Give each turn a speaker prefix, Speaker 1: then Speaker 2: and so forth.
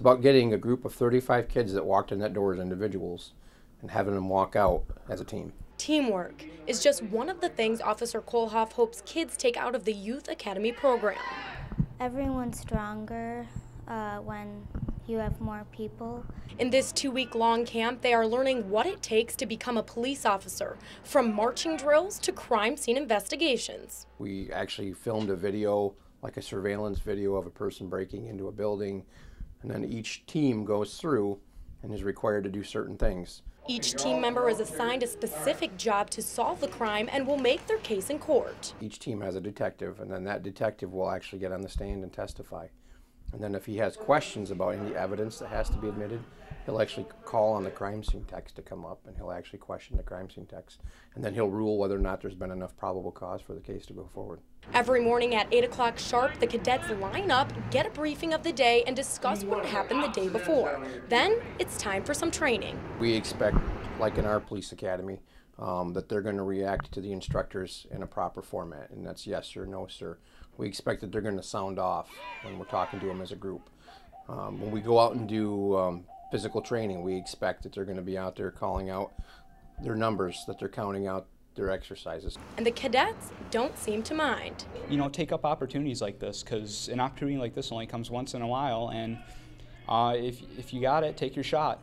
Speaker 1: It's about getting a group of 35 kids that walked in that door as individuals and having them walk out as a team.
Speaker 2: Teamwork is just one of the things Officer Kohlhoff hopes kids take out of the Youth Academy program.
Speaker 3: Everyone's stronger uh, when you have more people.
Speaker 2: In this two week long camp, they are learning what it takes to become a police officer, from marching drills to crime scene investigations.
Speaker 1: We actually filmed a video, like a surveillance video of a person breaking into a building, and then each team goes through and is required to do certain things.
Speaker 2: Each team member is assigned a specific job to solve the crime and will make their case in court.
Speaker 1: Each team has a detective, and then that detective will actually get on the stand and testify. And then if he has questions about any evidence that has to be admitted, he'll actually call on the crime scene techs to come up and he'll actually question the crime scene techs. And then he'll rule whether or not there's been enough probable cause for the case to go forward.
Speaker 2: Every morning at 8 o'clock sharp, the cadets line up, get a briefing of the day, and discuss what happened the day before. Then it's time for some training.
Speaker 1: We expect, like in our police academy, um, that they're going to react to the instructors in a proper format, and that's yes or no, sir. We expect that they're going to sound off when we're talking to them as a group. Um, when we go out and do um, physical training, we expect that they're going to be out there calling out their numbers, that they're counting out their exercises.
Speaker 2: And the cadets don't seem to mind.
Speaker 4: You know, take up opportunities like this because an opportunity like this only comes once in a while, and uh, if, if you got it, take your shot.